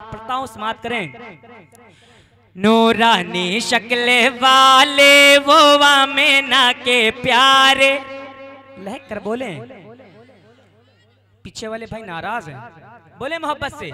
पढ़ता हूँ समाप्त करें। नूरानी शक्ल वाले, वो वामेना के प्यारे। लहक कर बोले, पीछे वाले भाई नाराज़ हैं। बोले मोहब्बत से।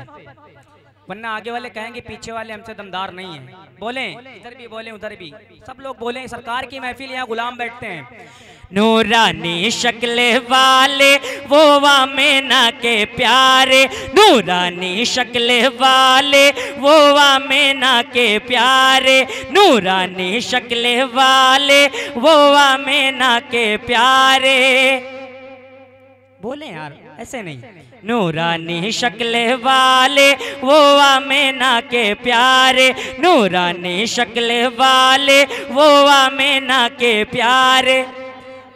वरना आगे वाले कहेंगे, पीछे वाले हमसे दमदार नहीं है। बोले, इधर भी बोले, उधर भी। सब लोग बोले, सरकार की महफिल यहाँ गुलाम बैठते हैं। नूरानी शक्ल वाले, वो वामेना के प्यारे। नूरानी शक्ल वाले, वो वामेना के प्यारे। नूरानी शक्ल वाले, वो वामेना के प्यारे। बोले यार ऐसे नहीं। नूरानी शक्ल वाले वो आमेना के प्यारे। नूरानी शक्ल वाले वो आमेना के प्यारे।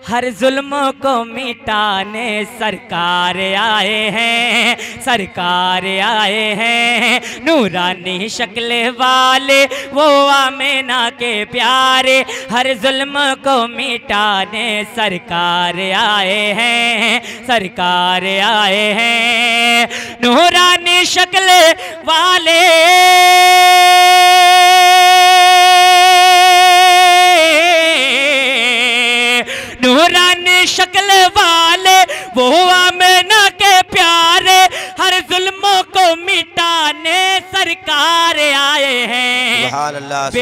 हर जुल्म को मिटाने सरकार आए हैं, सरकार आए हैं। नूरानी शक्ल वाले, वो आमेना के प्यारे, हर जुल्म को मिटाने सरकार आए हैं, सरकार आए हैं। नूरानी शक्ल वाले।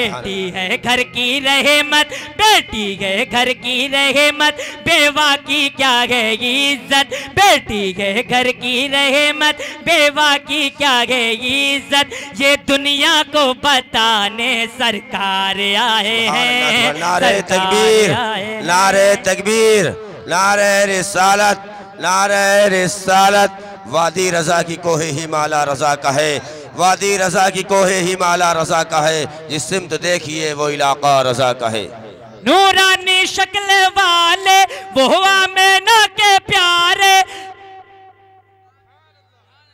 बेटी है घर की रहमत बेटी है घर की रहमत बेवा की क्या है इज़्ज़त? बेटी है घर की रहमत बेवा की क्या है इज़्ज़त? ये दुनिया को बताने सरकार आए हैं। नारे तकबीर। नारे तकबीर नारे रिसालत नारे रिसालत। वादी रजा की कोहे हिमाला रजा का है। वादी रजा की कोहे हिमाला रजा का है। जिस सिमत देखिए वो इलाका रजा का है। नूरानी शक्ल वाले, वो आमेना के प्यारे।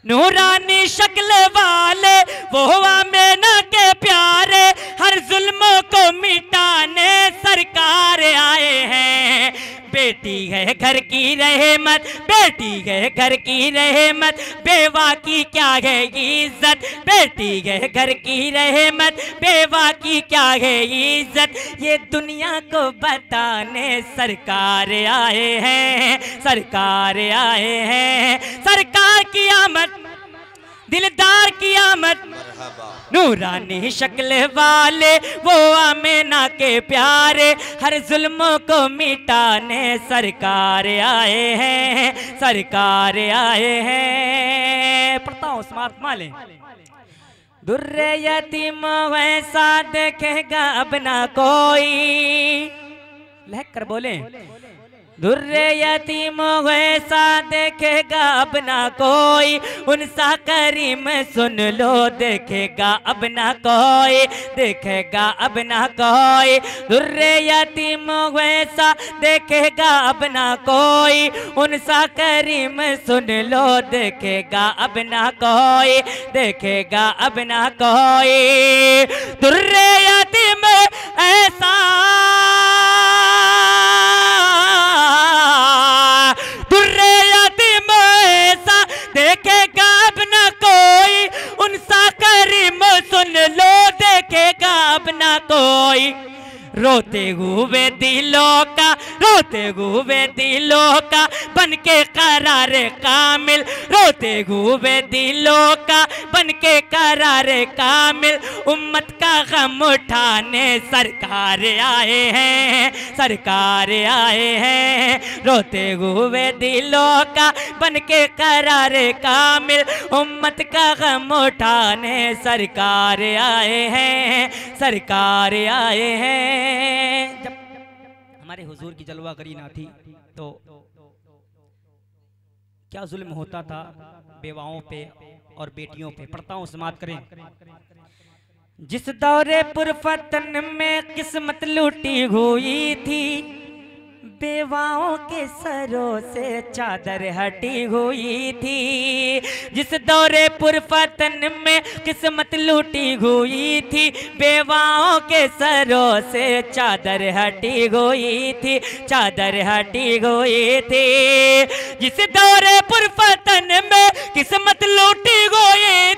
नूरानी शक्ल वाले, वो आमेना के प्यारे। हर जुल्म को मिटाने बेटी है घर की रहमत, बेटी है घर की रहमत। बेवा की क्या है इज़्ज़त? बेटी है घर की रहमत, बेवा की क्या है इज़्ज़त? ये दुनिया को बताने सरकार आए हैं, सरकार आए हैं। सरकार की आमद, दिलदार की आमद नूरानी शक्ल वाले वो आमेना के प्यारे हर जुल्म को मिटाने सरकार आए हैं सरकार आए हैं। पढ़ता हूँ स्मार्ट माले। दुर्रे यतीम वैसा देखेगा अब ना कोई। लहक कर बोले। दुर्रे यतीम वैसा देखेगा अब ना कोई। उनसा करीम सुन लो, देखेगा अब ना कोई, देखेगा अब ना कोई। दुर्रे यतीम वैसा देखेगा अब ना कोई। उनसा करीम सुन लो, देखेगा अब ना कोई, देखेगा अब ना कोई। दुर्रे यतीम ऐसा रोते हुए दिलों का, रोते हुए दिलों का बन के करार कामिल। रोते हुए दिलों का बन के करार कामिल। उम्मत का गम उठाने सरकार आए हैं, सरकार आए हैं। रोते हुए दिलों का बन के करार कामिल। उम्मत का गम उठाने सरकार आए हैं, सरकार आए हैं। हमारे हुजूर की जलवा करी ना थी तो क्या जुल्म होता था बेवाओं पे और बेटियों पे? पढ़ता हूँ समाप्त करें। जिस दौरे पुरफतन में किस्मत लूटी हुई थी बेवाओं के सरों से चादर हटी हुई थी। जिस दौरे पुरफतन में किस्मत लूटी हुई थी, बेवाओं के सरों से चादर हटी हुई थी, चादर हटी हुई थी। जिस दौरे पुरफतन में किस्मत लूटी हुई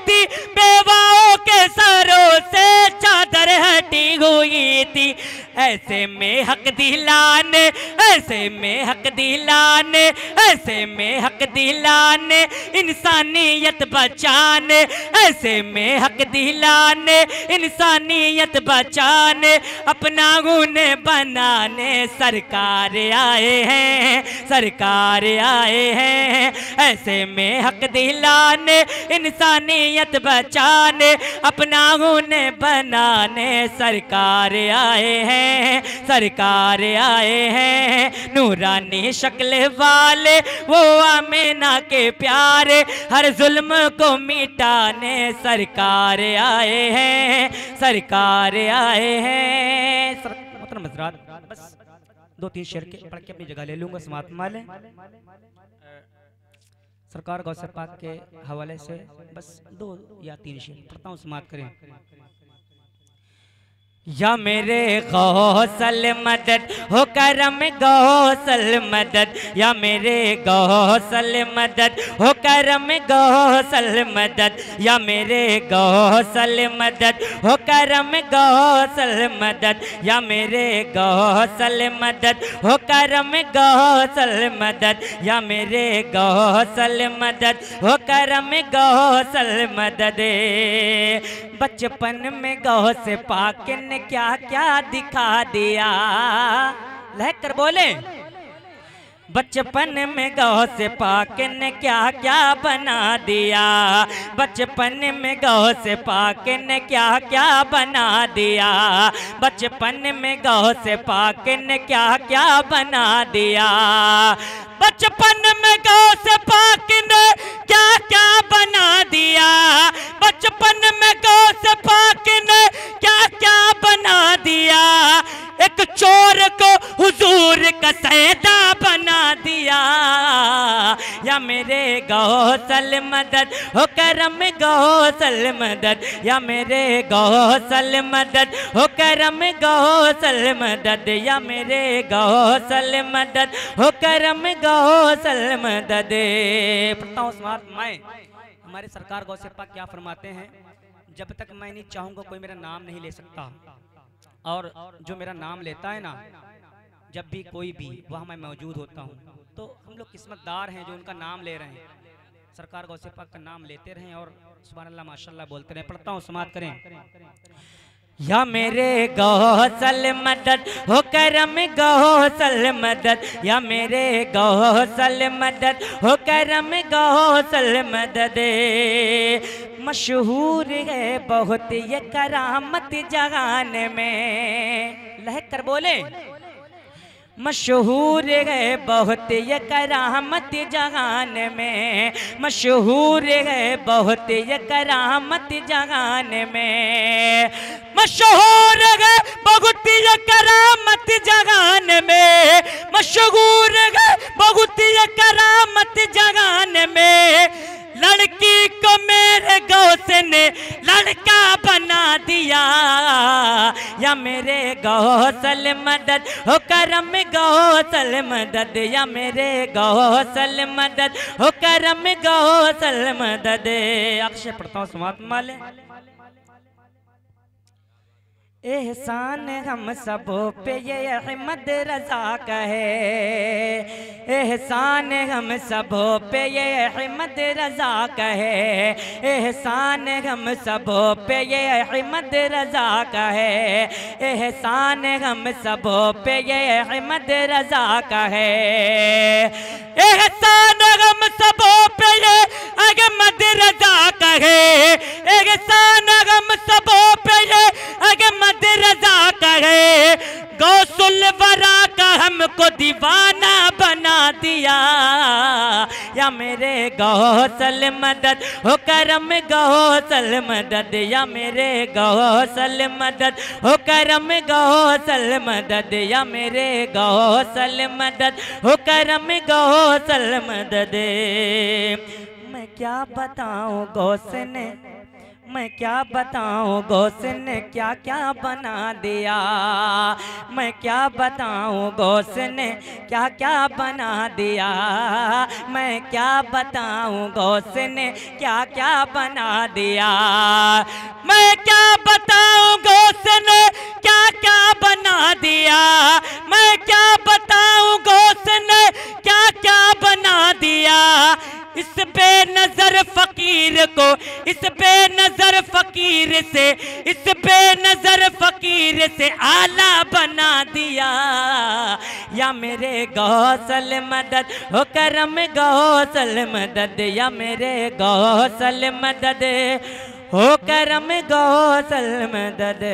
ऐसे में हक दिलाने, ऐसे में हक दिलाने, ऐसे में हक दिलाने, इंसानियत बचाने, ऐसे में हक दिलाने, इंसानियत बचाने, अपना गुने बनाने। सरकार आए हैं, सरकार आए हैं, ऐसे में हक दिलाने, इंसानियत बचाने, अपना गुने बनाने। सरकार आए हैं। सरकार आए हैं। नूरानी शक्ल वाले, वो आमीना के प्यारे। हर जुल्म को मिटाने सरकार आए हैं। सरकार आए हैं। मोहतरम बस दो तीन शेर के पढ़ के अपनी जगह ले लूँगा, समाप्त माले। सरकार गौसे पाक के हवाले से बस दो या तीन शेर पढ़ता हूँ, समाप्त करें। या मेरे गौसल मदद, हो करम गौसल मदद। या मेरे गौसल मदद, हो करम गौसल मदद। या मेरे गौसल मदद, हो करम गौसल मदद। या मेरे गौसल मदद, हो करम गौसल मदद। या मेरे गौसल मदद, हो करम गौसल मदद। बचपन में गौ से पाक ने क्या क्या दिखा दिया। लह कर बोले। बचपन में गौ से पाक ने क्या क्या बना दिया। बचपन में गौ से पाक ने क्या क्या बना दिया। बचपन में गौ से पाक ने क्या क्या बना दिया। बचपन में गौ से पाक ने क्या क्या बना दिया। मदद। हो करम गौसल मदद। या मेरे गौसल मदद। हो करम गौसल मदद। या मेरे गौसल मदद। हो करम गौसल मदद। हमारे सरकार गौ से पाक क्या फरमाते हैं? जब तक मैं नहीं चाहूँगा कोई मेरा नाम नहीं ले सकता। और जो मेरा नाम लेता है ना, जब भी कोई भी, वहाँ मैं मौजूद होता हूँ। तो हम लोग किस्मतदार हैं जो उनका नाम ले रहे हैं। सरकार गौसे पाक का नाम लेते रहें और सुबह अल्लाह माशाल्लाह बोलते रहें। पढ़ता हूँ, समाप्त करें। या मेरे गौसल मदद, हो करम गौसल मदद। या मेरे गौसल मदद, हो करम गौसल मदद। मशहूर है बहुत ये करामत जहान में। लह कर बोले। मशहूर है बहुत ये करामत जहान में। मशहूर है बहुत ये करामत जहान में। मशहूर है बहुत ये करामत जहान में। मशहूर है बहुत ये करामत जहान में। लड़की को मेरे गौस ने लड़का बना दिया। या मेरे गौसल मदद हो गौसल मदद या मेरे गौसल मदद। हो करम गौसल मदद। अक्षय पढ़ता हूँ माले। एहसान हम सबों पे ये अहमद रजा का है एहसान हम सबों पे ये अहमद रजा का है एहसान हम सबों पे ये अहमद रजा का है एहसान हम सबों पे ये अहमद रजा का है एहसान हम सबों पे ये अहमद रजा का है एहसान हम सबों पे ये अहमद रजा का गौसुल वरा का हमको दीवाना बना दिया। या मेरे गौसल मदद, हो करम गौसल मदद, या मेरे गौसल मदद, हो करम गौसल मदद, या मेरे गौसल मदद, हो करम गौसल मदद। मैं क्या बताऊँ गौस ने? मैं क्या बताऊँ? गौस ने क्या क्या बना दिया? मैं क्या बताऊँ? गौस ने क्या क्या बना दिया? मैं क्या बताऊँ? गौस ने क्या क्या बना दिया? मैं क्या बताऊँ? गौस ने क्या क्या बना दिया? दिया इस पे नज़र फकीर को, इस पे नज़र फकीर से, इस पे नज़र फकीर से आला बना दिया। या मेरे गौसल मदद, हो करम गौसल मदद, या मेरे गौसल मदद, हो करम गौसल मदद।